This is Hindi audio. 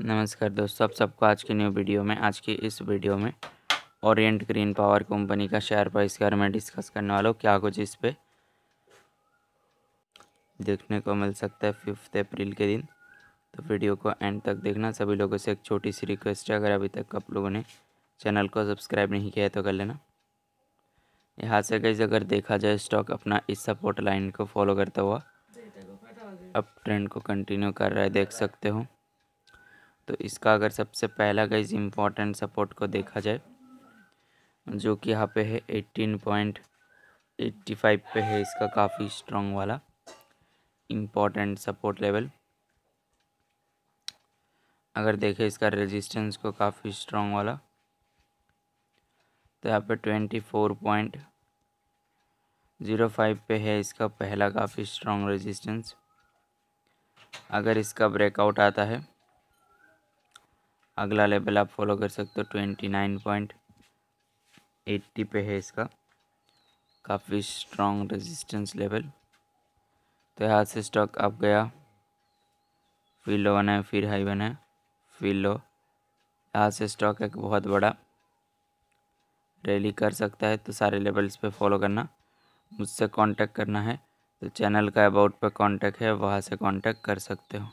नमस्कार दोस्तों, आप सबको आज की न्यू वीडियो में, आज की इस वीडियो में ओरिएंट ग्रीन पावर कंपनी का शेयर प्राइस के बारे में डिस्कस करने वाला हूँ। क्या कुछ इस पर देखने को मिल सकता है फिफ्थ अप्रैल के दिन। तो वीडियो को एंड तक देखना। सभी लोगों से एक छोटी सी रिक्वेस्ट है, अगर अभी तक आप लोगों ने चैनल को सब्सक्राइब नहीं किया है तो कर लेना। यहाँ से गई अगर देखा जाए स्टॉक अपना इस सपोर्ट लाइन को फॉलो करता हुआ, अब ट्रेंड को कंटिन्यू कर रहा है, देख सकते हो। तो इसका अगर सबसे पहला गाइज़ इम्पोर्टेंट सपोर्ट को देखा जाए, जो कि यहाँ पे है एट्टीन पॉइंट एट्टी फाइव पे है, इसका काफ़ी स्ट्रॉन्ग वाला इम्पोर्टेंट सपोर्ट लेवल अगर देखें इसका रेजिस्टेंस को काफ़ी स्ट्रॉन्ग वाला तो यहाँ पे twenty four point zero five पे है इसका पहला काफ़ी स्ट्रॉन्ग रेजिस्टेंस अगर इसका ब्रेकआउट आता है अगला लेवल आप फॉलो कर सकते हो ट्वेंटी नाइन पॉइंट एट्टी पे है इसका। काफ़ी स्ट्रॉन्ग रेजिस्टेंस लेवल तो यहाँ से स्टॉक अब गया। फिर लो बना फिर हाई बना फिर लो यहाँ से स्टॉक एक बहुत बड़ा रैली कर सकता है तो सारे लेवल्स पे फॉलो करना। मुझसे कांटेक्ट करना है तो चैनल का अबाउट पे कांटेक्ट है, वहाँ से कांटेक्ट कर सकते हो।